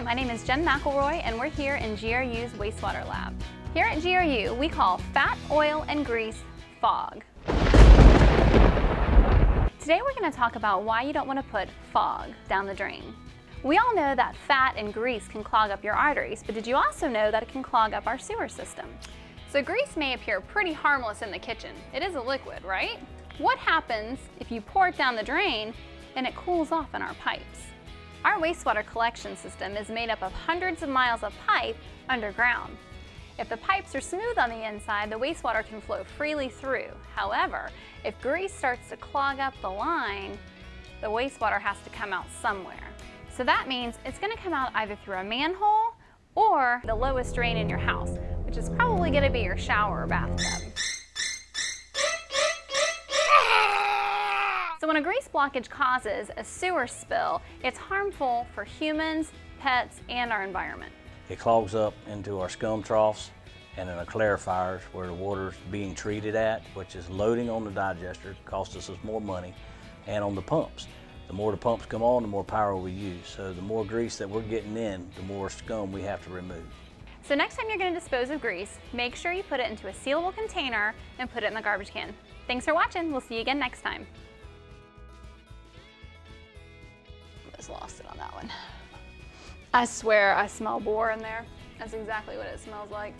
my name is Jen McElroy and we're here in GRU's wastewater lab. Here at GRU, we call fat, oil, and grease fog. Today we're going to talk about why you don't want to put fog down the drain. We all know that fat and grease can clog up your arteries, but did you also know that it can clog up our sewer system? So grease may appear pretty harmless in the kitchen. It is a liquid, right? What happens if you pour it down the drain and it cools off in our pipes? Our wastewater collection system is made up of hundreds of miles of pipe underground. If the pipes are smooth on the inside, the wastewater can flow freely through. However, if grease starts to clog up the line, the wastewater has to come out somewhere. So that means it's gonna come out either through a manhole or the lowest drain in your house, which is probably gonna be your shower or bathtub. So when a grease blockage causes a sewer spill, it's harmful for humans, pets, and our environment. It clogs up into our scum troughs and in the clarifiers where the water's being treated at, which is loading on the digester, costs us more money, and on the pumps. The more the pumps come on, the more power we use. So the more grease that we're getting in, the more scum we have to remove. So next time you're going to dispose of grease, make sure you put it into a sealable container and put it in the garbage can. Thanks for watching. We'll see you again next time. Lost it on that one. I swear I smell boar in there. That's exactly what it smells like.